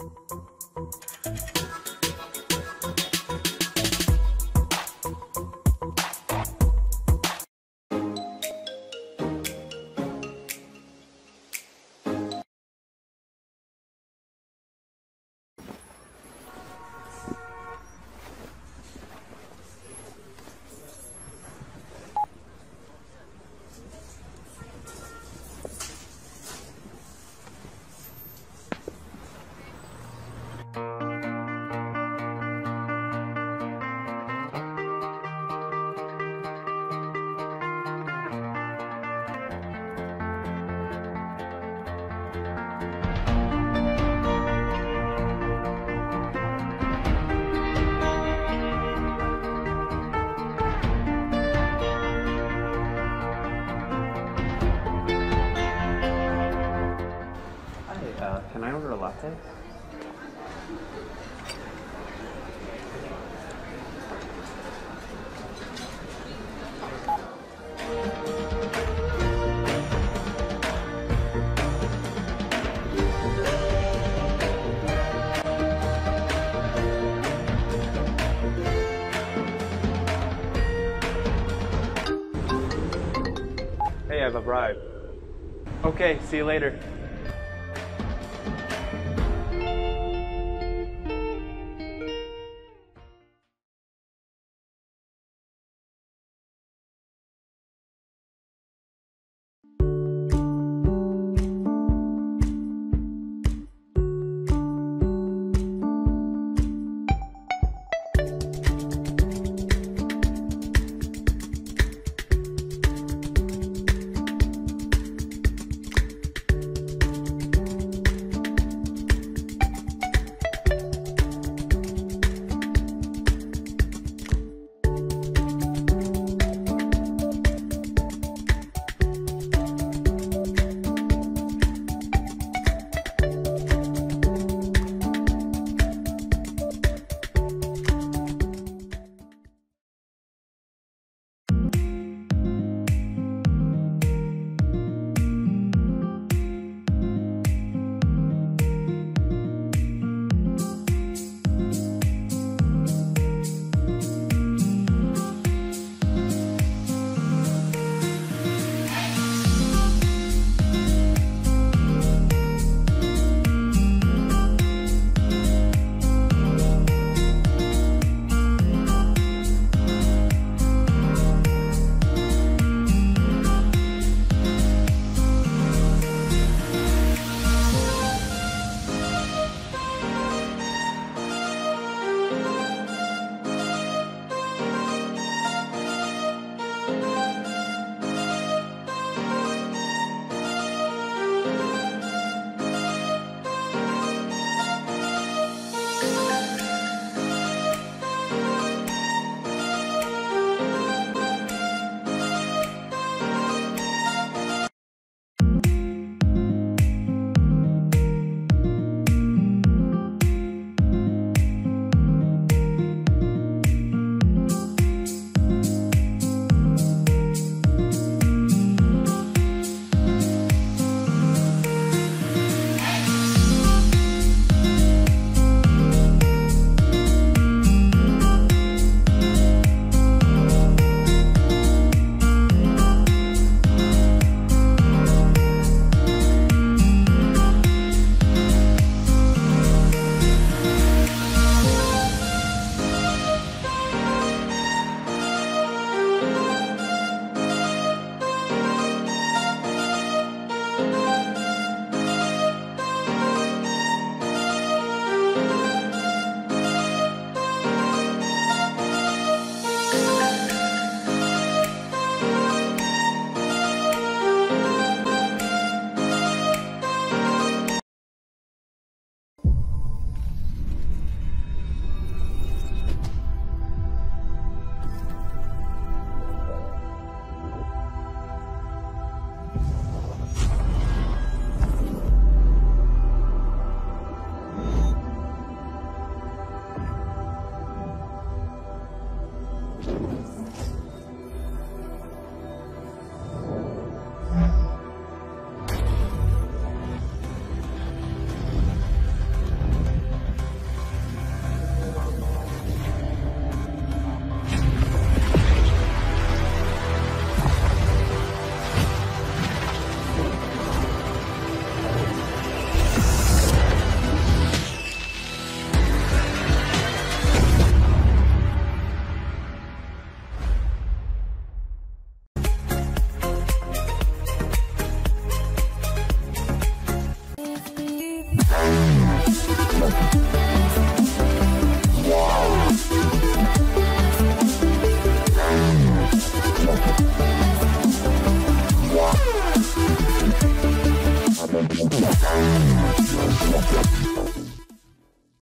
Hi, uh, can I order a latte? Hey, I have a bribe. Okay, see you later.